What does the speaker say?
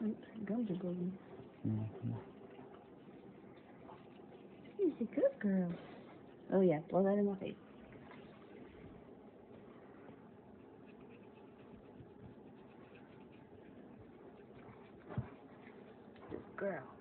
Gums are golden. Mm -hmm. She's a good girl. Oh yeah, blow that in my face. Girl.